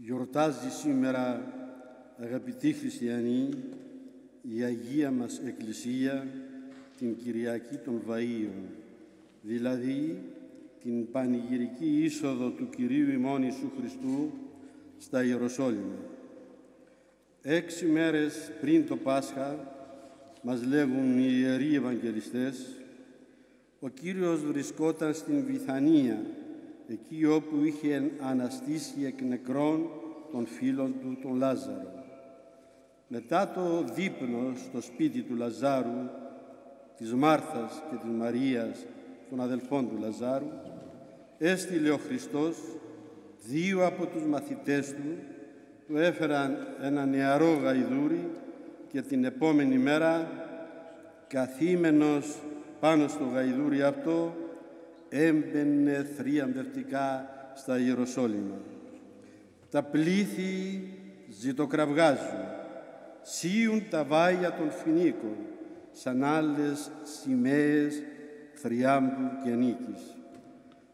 Γιορτάζει σήμερα, αγαπητοί χριστιανοί, η Αγία μας Εκκλησία την Κυριακή των Βαΐων, δηλαδή την πανηγυρική είσοδο του Κυρίου ημών Ιησού Χριστού στα Ιεροσόλυμα. Έξι μέρες πριν το Πάσχα, μας λέγουν οι Ιεροί Ευαγγελιστές, ο Κύριος βρισκόταν στην Βιθανία, εκεί όπου είχε αναστήσει εκ νεκρών των φίλων του τον Λάζαρο. Μετά το δείπνο στο σπίτι του Λαζάρου, της Μάρθας και της Μαρίας, των αδελφών του Λαζάρου, έστειλε ο Χριστός δύο από τους μαθητές του, του έφεραν ένα νεαρό γαϊδούρι και την επόμενη μέρα καθήμενος πάνω στο γαϊδούρι αυτό έμπαινε θριαμβευτικά στα Ιεροσόλυμα. Τα πλήθη ζητοκραυγάζουν, σύουν τα βάγια των φινίκων, σαν άλλες σημαίες θριάμβου και νίκης.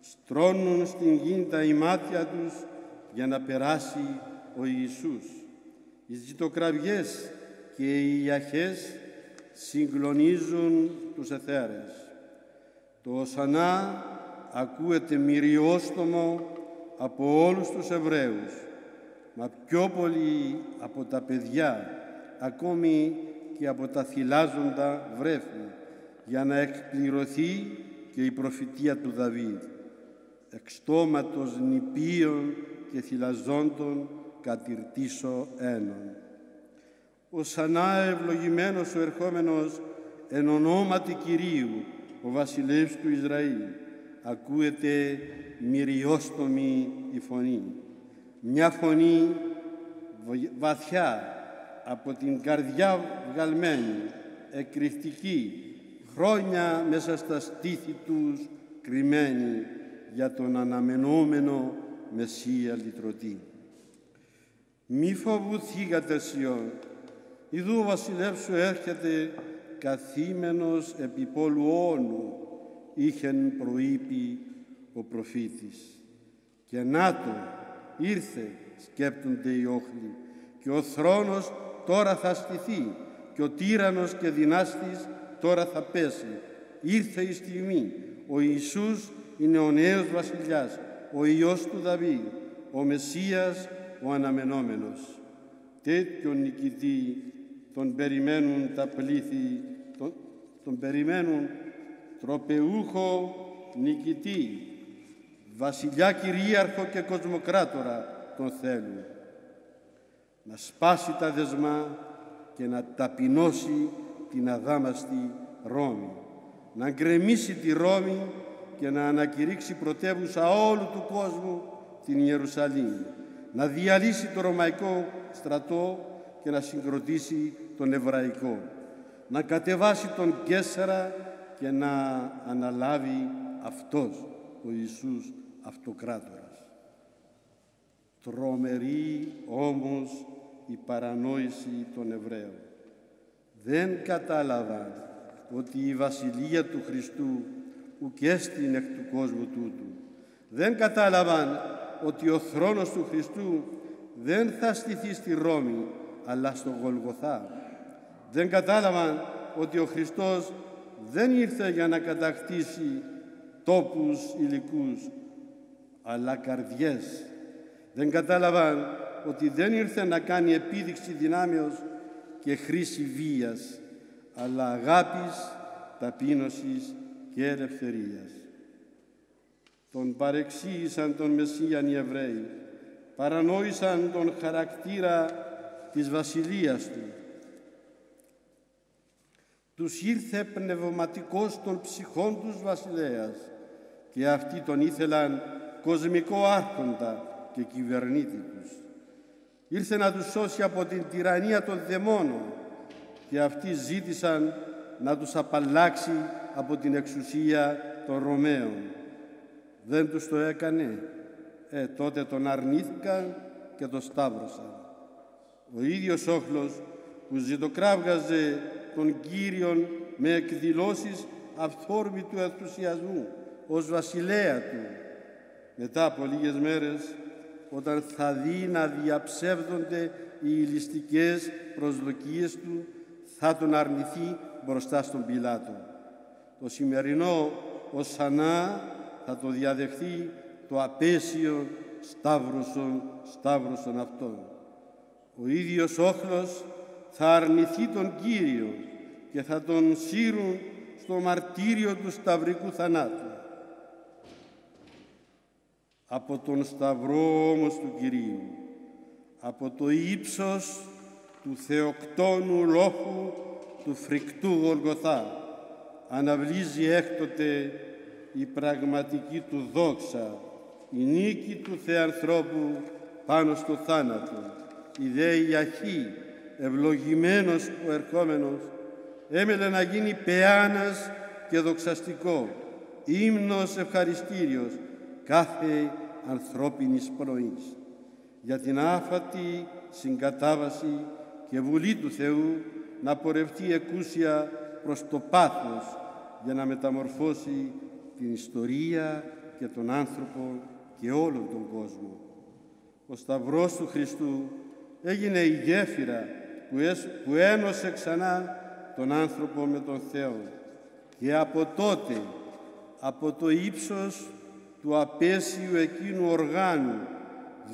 Στρώνουν στην γη τα ημάτια τους για να περάσει ο Ιησούς. Οι ζητοκραυγές και οι ιαχές συγκλονίζουν τους εθέρες. Το Οσανά ακούεται μυριόστομο από όλους τους Εβραίους, μα πιο πολύ από τα παιδιά, ακόμη και από τα θυλάζοντα βρέφη, για να εκπληρωθεί και η προφητεία του Δαβίδ. Εξτόματος νηπίων και θυλαζόντων κατηρτήσω ένων. Ο Σανά ευλογημένος ο ερχόμενος εν ονόματι Κυρίου, ο βασιλεύς του Ισραήλ, ακούεται μυριόστομη η φωνή. Μια φωνή βαθιά, από την καρδιά βγαλμένη, εκρηκτική, χρόνια μέσα στα στήθη τους κρυμμένη για τον αναμενόμενο Μεσσία λυτρωτή. Μη φοβουθήκατε Σιών, Ιδού ο βασιλεύς σου έρχεται καθήμενος επί πόλου όνου, είχεν προείπει ο προφήτης. Και να το, ήρθε, σκέπτονται οι όχλοι, και ο θρόνος τώρα θα στηθεί, και ο τύρανος και δυνάστης τώρα θα πέσει. Ήρθε η στιγμή, ο Ιησούς είναι ο νέος βασιλιάς, ο Υιός του Δαβίδ, ο Μεσσίας, ο αναμενόμενος. Τέτοιον νικητή τον περιμένουν τα πλήθη, τον, τον περιμένουν τροπεούχο νικητή, βασιλιά κυρίαρχο και κοσμοκράτορα τον θέλουν. Να σπάσει τα δεσμά και να ταπεινώσει την αδάμαστη Ρώμη. Να γκρεμίσει τη Ρώμη και να ανακηρύξει πρωτεύουσα όλου του κόσμου την Ιερουσαλήμ. Να διαλύσει το Ρωμαϊκό στρατό και να συγκροτήσει τον Εβραϊκό, να κατεβάσει τον Κέσσερα και να αναλάβει αυτός ο Ιησούς Αυτοκράτορας. Τρομερή όμως η παρανόηση των Εβραίων. Δεν κατάλαβαν ότι η Βασιλεία του Χριστού ουκέστην εκ του κόσμου τούτου. Δεν κατάλαβαν ότι ο θρόνος του Χριστού δεν θα στηθεί στη Ρώμη, αλλά στο Γολγοθά. Δεν κατάλαβαν ότι ο Χριστός δεν ήρθε για να κατακτήσει τόπους υλικούς, αλλά καρδιές. Δεν κατάλαβαν ότι δεν ήρθε να κάνει επίδειξη δυνάμεως και χρήση βίας, αλλά αγάπης, ταπείνωσης και ελευθερίας. Τον παρεξήγησαν τον Μεσσίαν οι Εβραίοι, παρανόησαν τον χαρακτήρα της βασιλείας τους. Τους ήρθε πνευματικός των ψυχών τους βασιλέας και αυτοί τον ήθελαν κοσμικό άρχοντα και κυβερνήτη τους. Ήρθε να τους σώσει από την τυραννία των δαιμόνων και αυτοί ζήτησαν να τους απαλλάξει από την εξουσία των Ρωμαίων. Δεν τους το έκανε. Ε, τότε τον αρνήθηκαν και τον σταύρωσαν. Ο ίδιος όχλος που ζητοκράβγαζε τον Κύριον με εκδηλώσεις αυθόρμητου ενθουσιασμού ως βασιλέα του. Μετά από λίγες μέρες όταν θα δει να διαψεύδονται οι ηλιστικές προσδοκίες του, θα τον αρνηθεί μπροστά στον Πιλάτο. Το σημερινό ο Σανά θα το διαδεχθεί το απέσιο σταύρωσον, σταύρωσον αυτόν. Ο ίδιος όχλος θα αρνηθεί τον Κύριο και θα τον σύρουν στο μαρτύριο του σταυρικού θανάτου. Από τον σταυρό όμως του Κυρίου, από το ύψος του θεοκτόνου λόχου του φρικτού Γολγοθά, αναβλύζει έκτοτε η πραγματική του δόξα, η νίκη του Θεανθρώπου πάνω στο θάνατο. Η δε η αρχή, ευλογημένος ο ερχόμενος, έμελε να γίνει πεάνας και δοξαστικό, ύμνος ευχαριστήριος κάθε ανθρώπινης πνοής για την άφατη συγκατάβαση και βουλή του Θεού να πορευτεί εκούσια προς το πάθος για να μεταμορφώσει την ιστορία και τον άνθρωπο και όλον τον κόσμο. Ο Σταυρός του Χριστού έγινε η γέφυρα που ένωσε ξανά τον άνθρωπο με τον Θεό και από τότε, από το ύψος του απέσιου εκείνου οργάνου,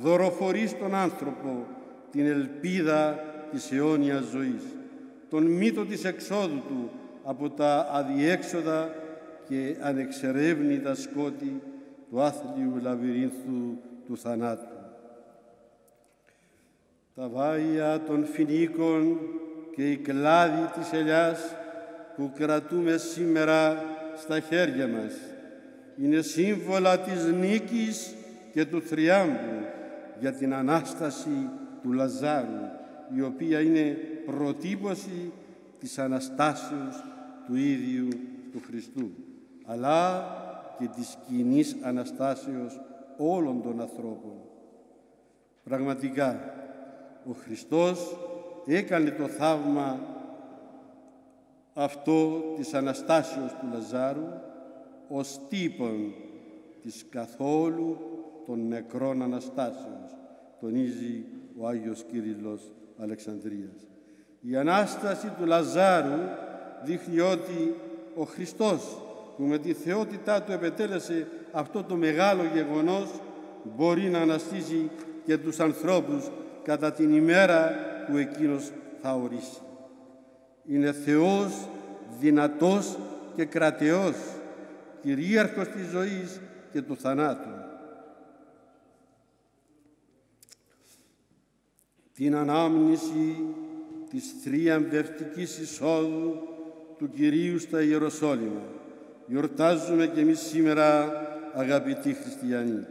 δωροφορεί στον άνθρωπο την ελπίδα της αιώνιας ζωής, τον μύτο της εξόδου του από τα αδιέξοδα και ανεξερεύνητα σκότη του άθλιου λαβυρίνθου του θανάτου. Τα βάια των φινίκων και η κλάδη της ελιάς που κρατούμε σήμερα στα χέρια μας είναι σύμβολα της νίκης και του θριάμβου για την Ανάσταση του Λαζάρου η οποία είναι προτύπωση της Αναστάσεως του ίδιου του Χριστού αλλά και της κοινής Αναστάσεως όλων των ανθρώπων. Πραγματικά, ο Χριστός έκανε το θαύμα αυτό της Αναστάσεως του Λαζάρου ως τύπον της καθόλου των νεκρών Αναστάσεως, τονίζει ο Άγιος Κύριλλος Αλεξανδρίας. Η Ανάσταση του Λαζάρου δείχνει ότι ο Χριστός που με τη θεότητά του επετέλεσε αυτό το μεγάλο γεγονός μπορεί να αναστήσει και τους ανθρώπους κατά την ημέρα που Εκείνος θα ορίσει. Είναι Θεός δυνατός και κρατεός, κυρίαρχος της ζωής και του θανάτου. Την ανάμνηση της θριαμβευτικής εισόδου του Κυρίου στα Ιεροσόλυμα γιορτάζουμε και εμείς σήμερα αγαπητοί χριστιανοί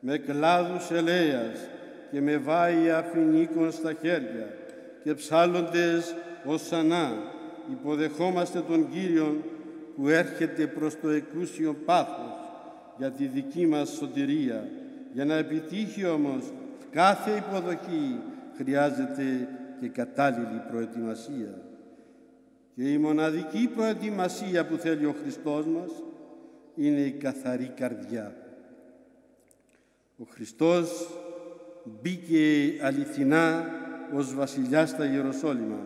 με κλάδους ελέας και με βάια φινίκων στα χέρια και ψάλλοντες ως σανά υποδεχόμαστε τον Κύριον που έρχεται προς το εκούσιο πάθος για τη δική μας σωτηρία. Για να επιτύχει όμως κάθε υποδοχή χρειάζεται και κατάλληλη προετοιμασία. Και η μοναδική προετοιμασία που θέλει ο Χριστός μας είναι η καθαρή καρδιά. Ο Χριστός μπήκε αληθινά ως βασιλιάς στα Ιεροσόλυμα,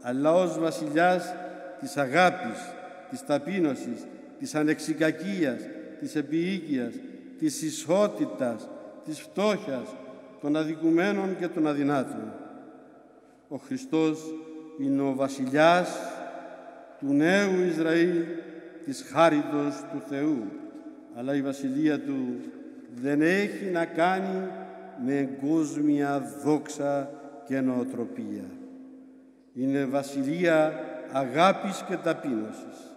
αλλά ως βασιλιάς της αγάπης, της ταπείνωσης, της ανεξικακίας, της επιοίκειας, της ισότητας, της φτώχειας, των αδικουμένων και των αδυνάτων. Ο Χριστός είναι ο βασιλιάς του νέου Ισραήλ της χάριτος του Θεού, αλλά η βασιλεία του δεν έχει να κάνει με εγκόσμια δόξα και νοοτροπία. Είναι βασιλεία αγάπης και ταπείνωσης.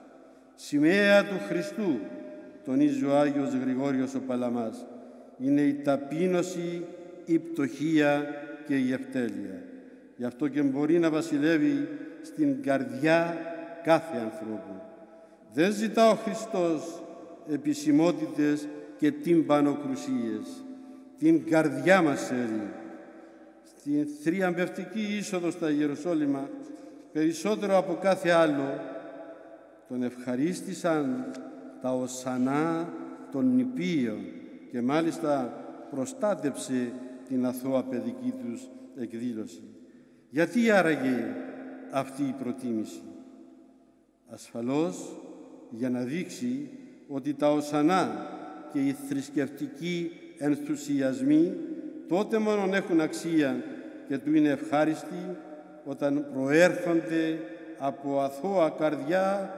Σημαία του Χριστού, τονίζει ο Άγιος Γρηγόριος ο Παλαμάς, είναι η ταπείνωση, η πτωχία και η ευτέλεια. Γι' αυτό και μπορεί να βασιλεύει στην καρδιά κάθε ανθρώπου. Δεν ζητά ο Χριστός επισημότητες και τύμπανοκρουσίες. Την καρδιά μας θέλει. Στην θριαμβευτική είσοδο στα Ιεροσόλυμα, περισσότερο από κάθε άλλο, τον ευχαρίστησαν τα οσανά των νηπίων και μάλιστα προστάτεψε την αθώα παιδική τους εκδήλωση. Γιατί άραγε αυτή η προτίμηση; Ασφαλώς για να δείξει ότι τα οσανά και οι θρησκευτικοί ενθουσιασμοί τότε μόνο έχουν αξία και του είναι ευχάριστοι όταν προέρχονται από αθώα καρδιά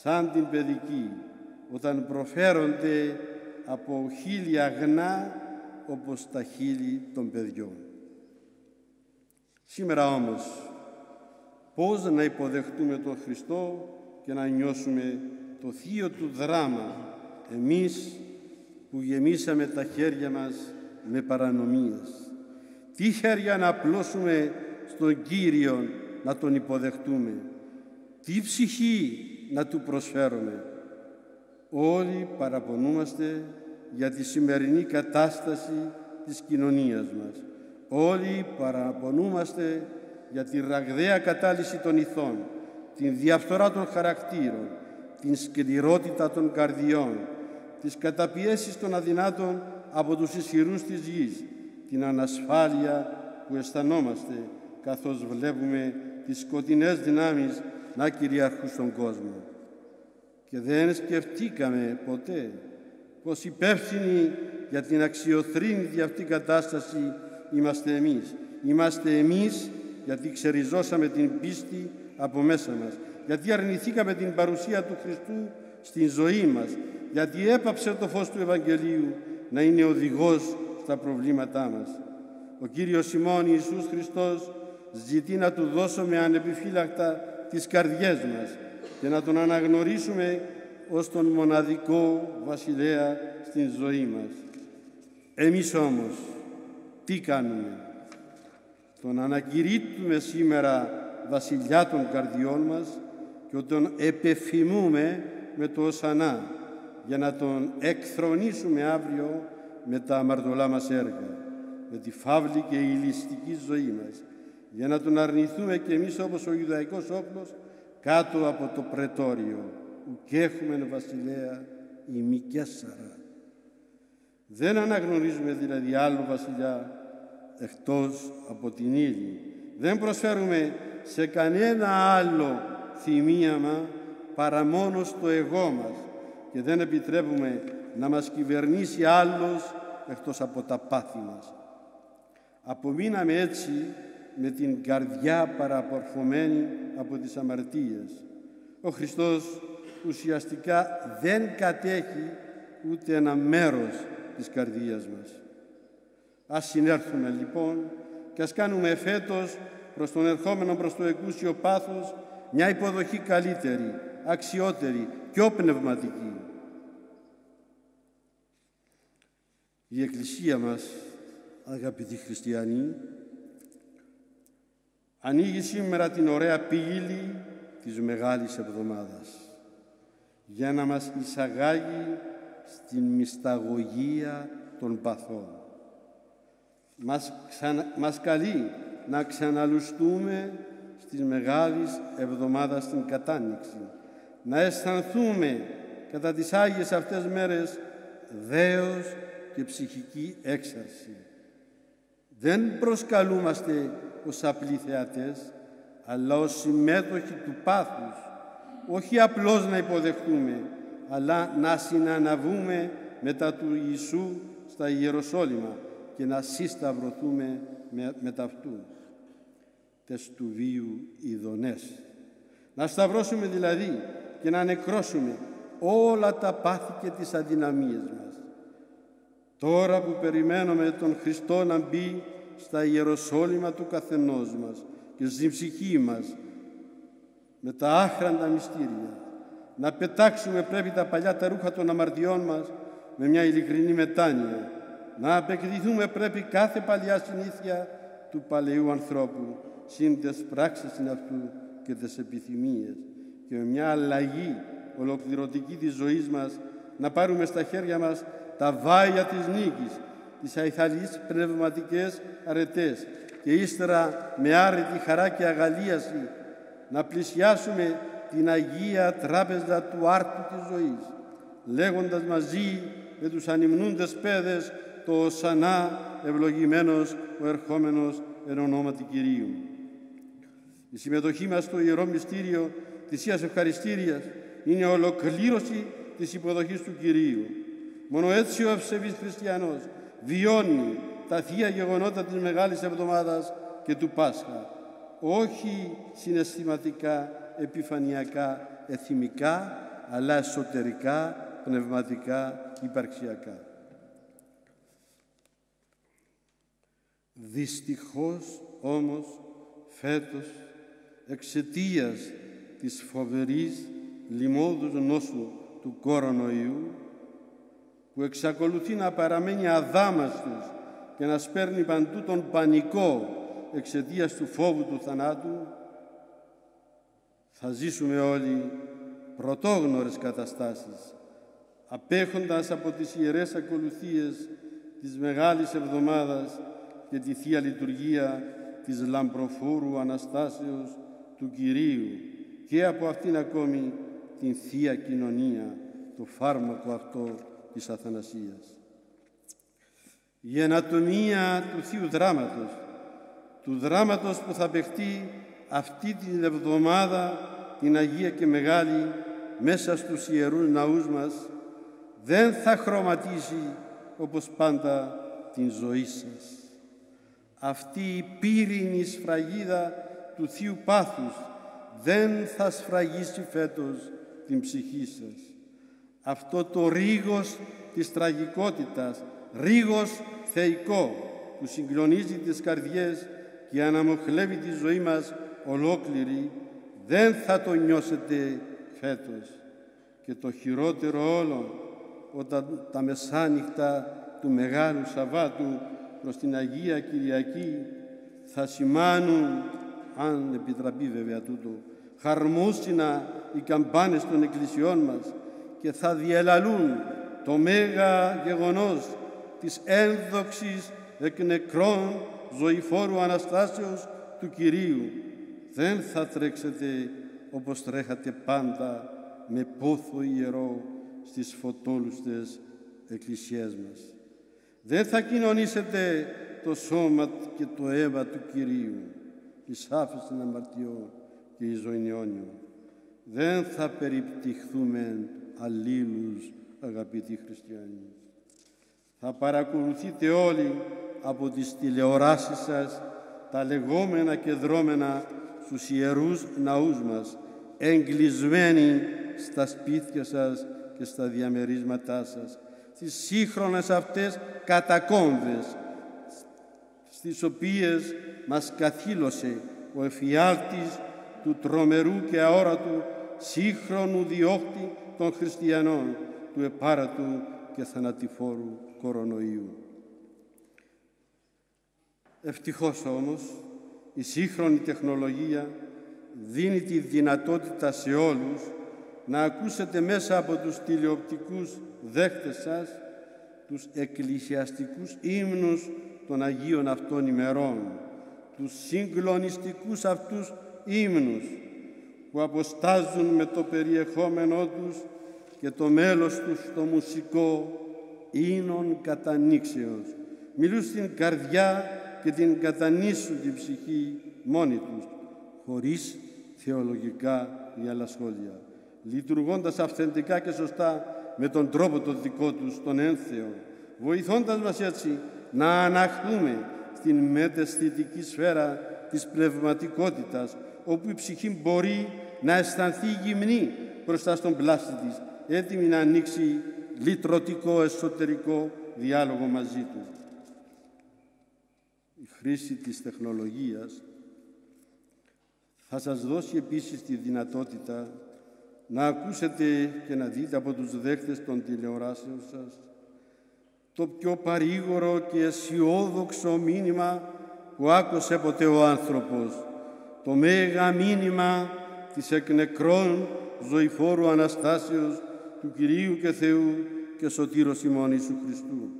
σαν την παιδική, όταν προφέρονται από χίλια αγνά όπως τα χείλη των παιδιών. Σήμερα όμως, πώς να υποδεχτούμε τον Χριστό και να νιώσουμε το θείο του δράμα εμείς που γεμίσαμε τα χέρια μας με παρανομίες. Τι χέρια να απλώσουμε στον Κύριο να τον υποδεχτούμε. Τι ψυχή να του προσφέρουμε. Όλοι παραπονούμαστε για τη σημερινή κατάσταση της κοινωνίας μας. Όλοι παραπονούμαστε για τη ραγδαία κατάλυση των ηθών, την διαφθορά των χαρακτήρων, την σκληρότητα των καρδιών, τις καταπιέσεις των αδυνάτων από τους ισχυρούς της γης, την ανασφάλεια που αισθανόμαστε καθώς βλέπουμε τις σκοτεινές δυνάμεις να κυριαρχούν στον κόσμο. Και δεν σκεφτήκαμε ποτέ πως υπεύθυνοι για την αξιοθρύνητη αυτή κατάσταση είμαστε εμείς. Είμαστε εμείς γιατί ξεριζώσαμε την πίστη από μέσα μας, γιατί αρνηθήκαμε την παρουσία του Χριστού στην ζωή μας, γιατί έπαψε το φως του Ευαγγελίου να είναι οδηγός στα προβλήματά μας. Ο Κύριος Σιμών Ιησούς Χριστός ζητεί να Του δώσουμε ανεπιφύλακτα τις καρδιές μας και να Τον αναγνωρίσουμε ως τον μοναδικό βασιλέα στην ζωή μας. Εμείς όμως τι κάνουμε; Τον ανακηρύττουμε σήμερα βασιλιά των καρδιών μας και τον επεφημούμε με το οσανά για να τον εκθρονίσουμε αύριο με τα αμαρτωλά μας έργα, με τη φαύλη και η ληστική ζωή μας, για να τον αρνηθούμε και εμείς όπως ο Ιουδαϊκός όπλος κάτω από το πρετόριο, που και έχουμε βασιλέα ημικέσσαρα. Δεν αναγνωρίζουμε δηλαδή άλλο βασιλιά εκτός από την ύλη. Δεν προσφέρουμε σε κανένα άλλο θυμίαμα παρά μόνο στο εγώ μας και δεν επιτρέπουμε να μας κυβερνήσει άλλος εκτός από τα πάθη μας. Απομείναμε έτσι με την καρδιά παραπορφωμένη από τις αμαρτίες. Ο Χριστός ουσιαστικά δεν κατέχει ούτε ένα μέρος της καρδίας μας. Ας συνέρθουμε λοιπόν και ας κάνουμε φέτος προς τον ερχόμενο προς το εκούσιο πάθος μια υποδοχή καλύτερη, αξιότερη, πιο πνευματική. Η Εκκλησία μας, αγαπητοί χριστιανοί, ανοίγει σήμερα την ωραία πύλη της Μεγάλης Εβδομάδας για να μας εισαγάγει στην μυσταγωγία των παθών. Μας, μας καλεί να ξαναλουστούμε στις Μεγάλης Εβδομάδας στην Κατάνοιξη, να αισθανθούμε κατά τις Άγιες αυτές μέρες δέος και ψυχική έξαρση. Δεν προσκαλούμαστε ως απλοί θεατές, αλλά ως συμμέτοχοι του πάθους, όχι απλώς να υποδεχτούμε, αλλά να συναναβούμε μετά του Ιησού στα Ιεροσόλυμα και να συσταυρωθούμε με, με ταυτού. Τες του βίου ειδονές. Να σταυρώσουμε δηλαδή και να νεκρώσουμε όλα τα πάθη και τις αδυναμίες μας. Τώρα που περιμένουμε τον Χριστό να μπει στα Ιεροσόλυμα του καθενός μας και στην ψυχή μας με τα άχραντα μυστήρια. Να πετάξουμε πρέπει τα παλιά τα ρούχα των αμαρτιών μας με μια ειλικρινή μετάνοια. Να απεκδηθούμε πρέπει κάθε παλιά συνήθεια του παλαιού ανθρώπου συν τες πράξεις αυτού και τις επιθυμίες και με μια αλλαγή ολοκληρωτική της ζωής μας να πάρουμε στα χέρια μας τα βάια της νίκης, τις αϊθαλείς πνευματικές αρετές και ύστερα με άρρητη χαρά και αγαλίαση να πλησιάσουμε την Αγία Τράπεζα του άρτου της ζωής, λέγοντας μαζί με τους ανυμνούντες πέδες το «Οσανά ευλογημένος ο ερχόμενος εν ονόματι Κυρίου». Η συμμετοχή μας στο Ιερό Μυστήριο της Θείας Ευχαριστήριας είναι ολοκλήρωση της υποδοχής του Κυρίου. Μόνο έτσι ο ευσεβής χριστιανός βιώνει τα θεία γεγονότα της Μεγάλης Εβδομάδας και του Πάσχα, όχι συναισθηματικά, επιφανειακά, εθιμικά, αλλά εσωτερικά, πνευματικά, υπαρξιακά. Δυστυχώς όμως φέτος εξαιτίας της φοβερής λοιμώδους νόσου του κορονοϊού που εξακολουθεί να παραμένει αδάμαστος και να σπέρνει παντού τον πανικό εξαιτίας του φόβου του θανάτου θα ζήσουμε όλοι πρωτόγνωρες καταστάσεις απέχοντας από τις ιερές ακολουθίες της Μεγάλης Εβδομάδας και τη Θεία Λειτουργία της λαμπροφόρου Αναστάσεως του Κυρίου και από αυτήν ακόμη την Θεία Κοινωνία, το φάρμακο αυτό της Αθανασίας. Η ανατομία του Θείου Δράματος, του δράματος που θα παιχτεί αυτή την εβδομάδα την Αγία και Μεγάλη μέσα στους ιερούς ναούς μας, δεν θα χρωματίσει όπως πάντα την ζωή σας. Αυτή η πύρινη σφραγίδα του Θείου Πάθους δεν θα σφραγίσει φέτος την ψυχή σας. Αυτό το ρίγος της τραγικότητας, ρίγος θεϊκό που συγκλονίζει τις καρδιές και αναμοχλεύει τη ζωή μας ολόκληρη, δεν θα το νιώσετε φέτος. Και το χειρότερο όλο, όταν τα μεσάνυχτα του Μεγάλου Σαββάτου προς την Αγία Κυριακή θα σημάνουν, αν επιτραπεί βέβαια τούτο, χαρμόσυνα οι καμπάνες των εκκλησιών μας και θα διελαλούν το μέγα γεγονός της ένδοξης εκ νεκρών ζωηφόρου Αναστάσεως του Κυρίου. Δεν θα τρέξετε όπως τρέχατε πάντα με πόθο ιερό στις φωτόλουστες εκκλησίες μας. Δεν θα κοινωνήσετε το σώμα και το αίμα του Κυρίου, εις άφησιν αμαρτιών και εις ζωηνιόνιων. Δεν θα περιπτυχθούμε αλλήλους, αγαπητοί χριστιανοί. Θα παρακολουθείτε όλοι από τις τηλεοράσεις σας τα λεγόμενα και δρόμενα στους ιερούς ναούς μας, εγκλεισμένοι στα σπίτια σας και στα διαμερίσματά σας, στις σύγχρονες αυτές κατακόμβες, στις οποίες μας καθήλωσε ο εφιάλτης του τρομερού και αόρατου σύγχρονου διώκτη των χριστιανών, του επάρατου και θανατηφόρου κορονοϊού. Ευτυχώς όμως η σύγχρονη τεχνολογία δίνει τη δυνατότητα σε όλους να ακούσετε μέσα από τους τηλεοπτικούς δέχτες σας τους εκκλησιαστικούς ύμνους των Αγίων αυτών ημερών, τους συγκλονιστικούς αυτούς ύμνους που αποστάζουν με το περιεχόμενό τους και το μέλος τους στο μουσικό ίνων κατανήξεως. Μιλούν στην καρδιά και την κατανήσουν την ψυχή μόνοι τους, χωρίς θεολογικά ή άλλα σχόλια, λειτουργώντας αυθεντικά και σωστά με τον τρόπο το δικό τους, τον ένθεο, βοηθώντας μας έτσι να αναχθούμε στην μεταισθητική σφαίρα της πνευματικότητας, όπου η ψυχή μπορεί να αισθανθεί γυμνή μπροστά στον πλάστη της, έτοιμη να ανοίξει λυτρωτικό εσωτερικό διάλογο μαζί του. Η χρήση της τεχνολογίας θα σας δώσει επίσης τη δυνατότητα να ακούσετε και να δείτε από τους δέχτες των τηλεοράσεων σας το πιο παρήγορο και αισιόδοξο μήνυμα που άκουσε ποτέ ο άνθρωπος, το μέγα μήνυμα της εκ νεκρών ζωηφόρου Αναστάσεως του Κυρίου και Θεού και Σωτήρος ημών Ιησού Χριστού.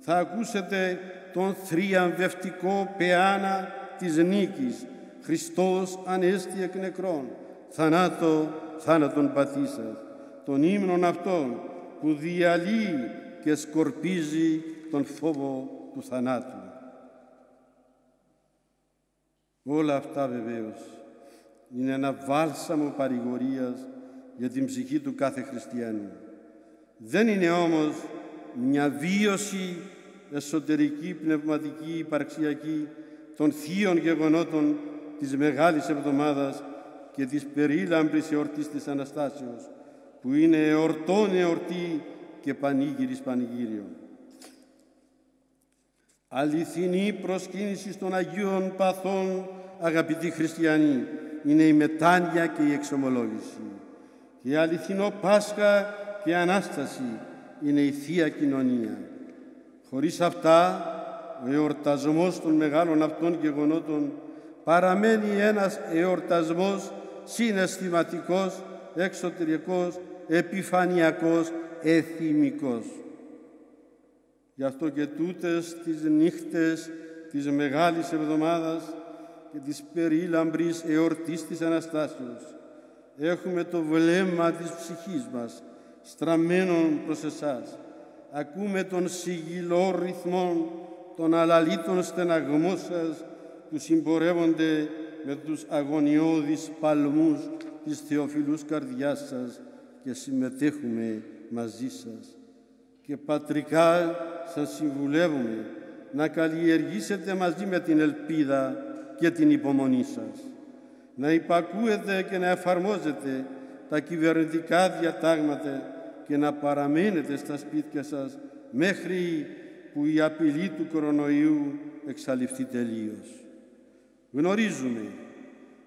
Θα ακούσετε τον θριαμβευτικό πεάνα της νίκης, Χριστός ανέστη εκ νεκρών, θανάτο, θάνατον παθήσας, τον ύμνον αυτόν που διαλύει και σκορπίζει τον φόβο του θανάτου. Όλα αυτά βεβαίως είναι ένα βάλσαμο παρηγορίας για την ψυχή του κάθε χριστιανού. Δεν είναι όμως μια βίωση εσωτερική, πνευματική, υπαρξιακή των θείων γεγονότων της Μεγάλης Εβδομάδας και της περίλαμπρης εορτής της Αναστάσεως, που είναι εορτών εορτή και πανήγυρης πανηγύριων. Αληθινή προσκύνηση των Αγίων Παθών, αγαπητοί χριστιανοί, είναι η μετάνοια και η εξομολόγηση. Και αληθινό Πάσχα και Ανάσταση είναι η Θεία Κοινωνία. Χωρίς αυτά, ο εορτασμός των μεγάλων αυτών γεγονότων παραμένει ένας εορτασμός συναισθηματικός, εξωτερικός, επιφανειακός, εθιμικός. Γι' αυτό και τούτες τις νύχτες της Μεγάλης Εβδομάδας και της περίλαμπρης εορτής της Αναστάσεως έχουμε το βλέμμα της ψυχής μας στραμμένον προς εσάς. Ακούμε τον σιγηλό ρυθμό των αλαλήτων στεναγμών σας που συμπορεύονται με τους αγωνιώδεις παλμούς της θεοφιλούς καρδιάς σας και συμμετέχουμε μαζί σας. Και πατρικά σας συμβουλεύουμε να καλλιεργήσετε μαζί με την ελπίδα και την υπομονή σας. Να υπακούετε και να εφαρμόζετε τα κυβερνητικά διατάγματα και να παραμένετε στα σπίτια σας μέχρι που η απειλή του κορονοϊού εξαλειφθεί τελείως. Γνωρίζουμε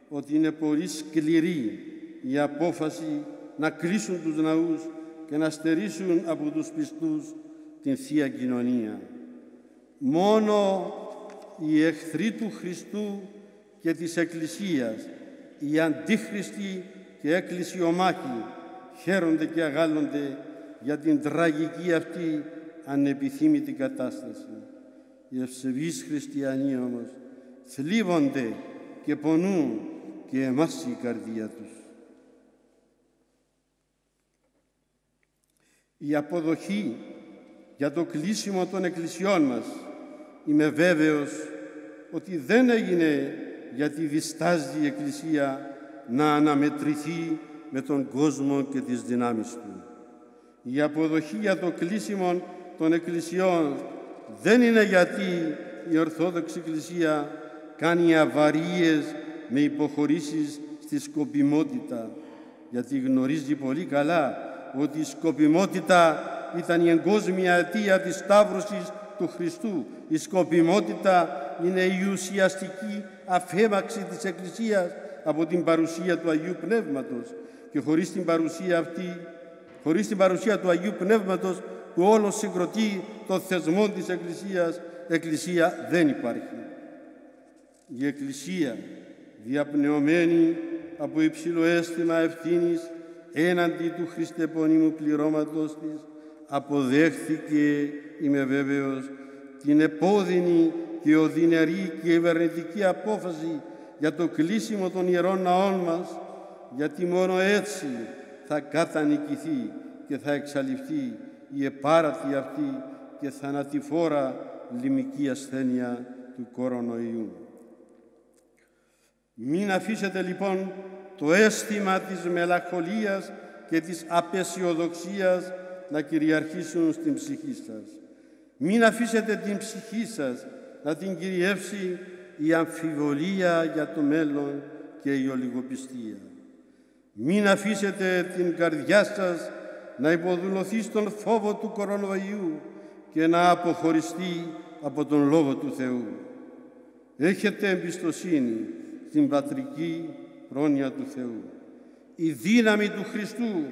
ότι είναι πολύ σκληρή η απόφαση να κλείσουν τους ναούς και να στερήσουν από τους πιστούς την Θεία Κοινωνία. Μόνο οι εχθροί του Χριστού και της Εκκλησίας, οι αντίχριστοι και εκκλησιομάχοι χαίρονται και αγάλλονται για την τραγική αυτή ανεπιθύμητη κατάσταση. Οι ευσεβείς χριστιανοί όμως θλίβονται και πονούν και εμάς η καρδία τους. Η αποδοχή για το κλείσιμο των εκκλησιών μας είμαι βέβαιος ότι δεν έγινε γιατί διστάζει η Εκκλησία να αναμετρηθεί με τον κόσμο και τις δυνάμεις του. Η αποδοχή για το κλείσιμο των εκκλησιών δεν είναι γιατί η Ορθόδοξη Εκκλησία κάνει αβαρίες με υποχωρήσεις στη σκοπιμότητα, γιατί γνωρίζει πολύ καλά ότι η σκοπιμότητα ήταν η εγκόσμια αιτία της Σταύρωσης του Χριστού. Η σκοπιμότητα είναι η ουσιαστική αφέμαξη της Εκκλησίας από την παρουσία του Αγίου Πνεύματος και χωρίς την παρουσία αυτή, χωρίς την παρουσία του Αγίου Πνεύματος που όλο συγκροτεί το θεσμό της Εκκλησίας, Εκκλησία δεν υπάρχει. Η Εκκλησία διαπνεωμένη από υψηλό αίσθημα ευθύνης έναντι του χριστεπονίμου πληρώματος της αποδέχθηκε, είμαι βέβαιος, την επώδυνη και οδυνερή και κυβερνητική απόφαση για το κλείσιμο των ιερών ναών μας, γιατί μόνο έτσι θα κατανικηθεί και θα εξαλειφθεί η επάρατη αυτή και θανατηφόρα λιμική ασθένεια του κορονοϊού. Μην αφήσετε λοιπόν το αίσθημα της μελαγχολίας και της απεσιοδοξίας να κυριαρχήσουν στην ψυχή σας. Μην αφήσετε την ψυχή σας να την κυριεύσει η αμφιβολία για το μέλλον και η ολιγοπιστία. Μην αφήσετε την καρδιά σας να υποδουλωθεί στον φόβο του κορονοϊού και να αποχωριστεί από τον Λόγο του Θεού. Έχετε εμπιστοσύνη στην πατρική πρόνοια του Θεού. Η δύναμη του Χριστού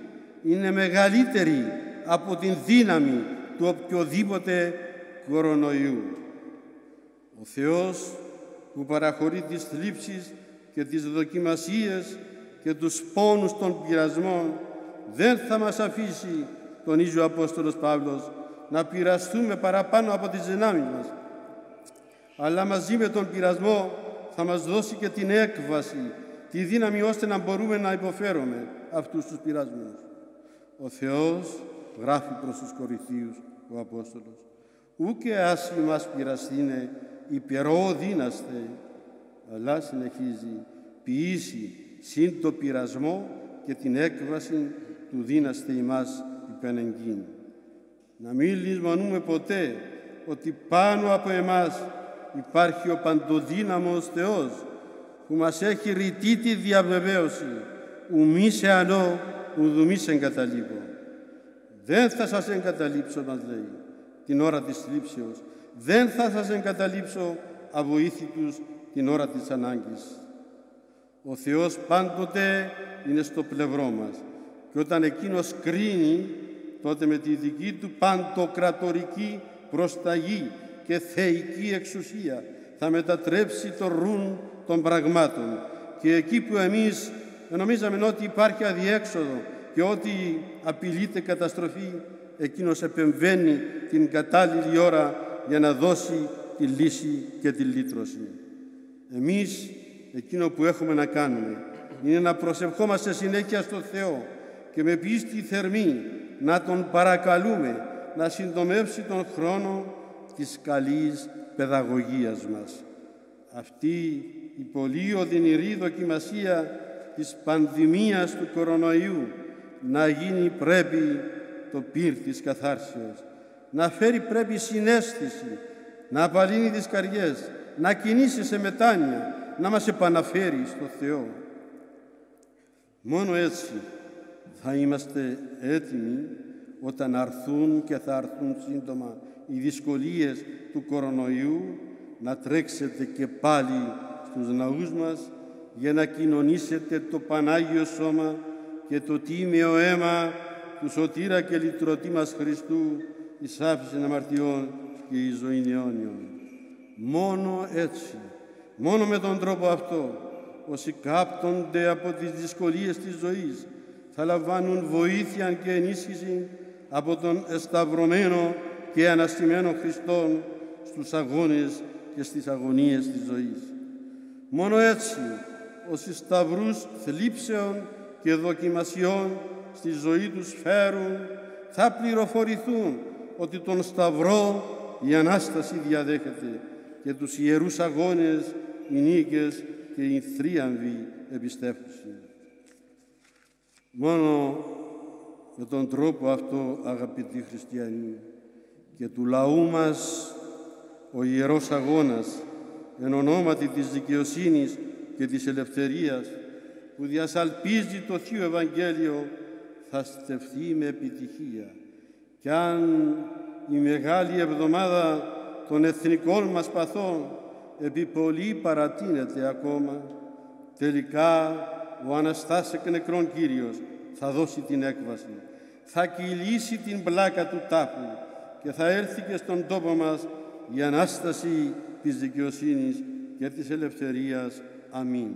είναι μεγαλύτερη από την δύναμη του οποιοδήποτε κορονοϊού. Ο Θεός που παραχωρεί τις θλίψεις και τις δοκιμασίες και τους πόνους των πειρασμών δεν θα μας αφήσει, τονίζει ο Απόστολος Παύλος, να πειραστούμε παραπάνω από τις δυνάμεις μας. Αλλά μαζί με τον πειρασμό θα μας δώσει και την έκβαση, τη δύναμη ώστε να μπορούμε να υποφέρουμε αυτούς τους πειρασμούς. Ο Θεός, γράφει προς τους Κορινθίους ο Απόστολος, ούκε άσχημας πειραστήνε, υπερό δύναστε, αλλά συνεχίζει, ποιήσει συν το πειρασμό και την έκβαση του δύναστε ημάς υπενεγγύν. Να μην λησμονούμε ποτέ ότι πάνω από εμάς υπάρχει ο παντοδύναμος Θεός που μας έχει ρητή τη διαβεβαίωση ουμή σε ανώ, ουδουμή σε εγκαταλείπω. Δεν θα σας εγκαταλείψω, μας λέει, την ώρα της θλίψεως. Δεν θα σας εγκαταλείψω αβοήθητους την ώρα της ανάγκης. Ο Θεός πάντοτε είναι στο πλευρό μας και όταν Εκείνος κρίνει, τότε με τη δική Του παντοκρατορική προσταγή και θεϊκή εξουσία θα μετατρέψει το ρούν των πραγμάτων και εκεί που εμείς νομίζαμε ότι υπάρχει αδιέξοδο και ότι απειλείται καταστροφή εκείνος επεμβαίνει την κατάλληλη ώρα για να δώσει τη λύση και τη λύτρωση. Εμείς εκείνο που έχουμε να κάνουμε είναι να προσευχόμαστε συνέχεια στο Θεό και με πίστη θερμή να Τον παρακαλούμε να συντομεύσει τον χρόνο της καλής παιδαγωγίας μας. Αυτή η πολύ οδυνηρή δοκιμασία της πανδημίας του κορονοϊού να γίνει πρέπει το πυρ της καθάρσεως, να φέρει πρέπει συνέστηση, να απαλύνει τις καριές, να κινήσει σε μετάνοια, να μας επαναφέρει στο Θεό. Μόνο έτσι θα είμαστε έτοιμοι όταν αρθούν και θα αρθούν σύντομα οι δυσκολίες του κορονοϊού να τρέξετε και πάλι στους ναούς μας για να κοινωνήσετε το Πανάγιο Σώμα και το τίμιο αίμα του Σωτήρα και Λυτρωτή μας Χριστού εις άφηση αμαρτιών και εις ζωήν αιώνιον. Μόνο έτσι, μόνο με τον τρόπο αυτό, όσοι κάπτονται από τις δυσκολίες της ζωής, θα λαμβάνουν βοήθεια και ενίσχυση από τον εσταυρωμένο και αναστημένο Χριστόν στους αγώνες και στις αγωνίες της ζωής. Μόνο έτσι, όσοι σταυρούς θλίψεων και δοκιμασιών στη ζωή τους φέρουν, θα πληροφορηθούν ότι τον Σταυρό η Ανάσταση διαδέχεται και τους ιερούς αγώνες, οι νίκες και οι θρίαμβοι επιστέφουσι. Μόνο με τον τρόπο αυτό, αγαπητοί χριστιανοί, και του λαού μας ο Ιερός Αγώνας εν ονόματι της δικαιοσύνης και της ελευθερίας που διασαλπίζει το Θείο Ευαγγέλιο θα στεφθεί με επιτυχία. Κι αν η Μεγάλη Εβδομάδα των εθνικών μας παθών επί πολύ παρατείνεται ακόμα, τελικά ο Αναστάς εκ νεκρών Κύριος θα δώσει την έκβαση, θα κυλήσει την πλάκα του τάφου και θα έρθει και στον τόπο μας η Ανάσταση της δικαιοσύνης και της ελευθερίας. Αμήν.